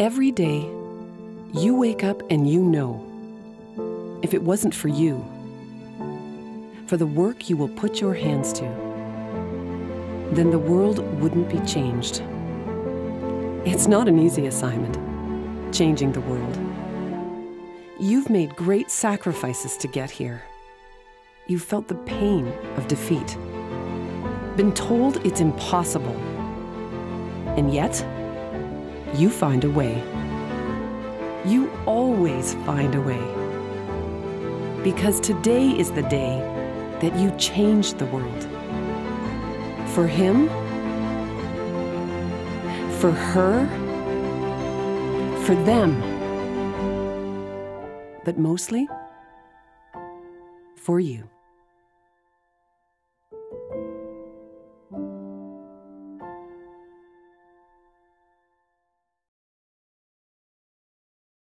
Every day, you wake up and you know if it wasn't for you, for the work you will put your hands to, then the world wouldn't be changed. It's not an easy assignment, changing the world. You've made great sacrifices to get here. You've felt the pain of defeat, been told it's impossible, and yet you find a way. You always find a way. Because today is the day that you change the world. For him, for her, for them, but mostly for you.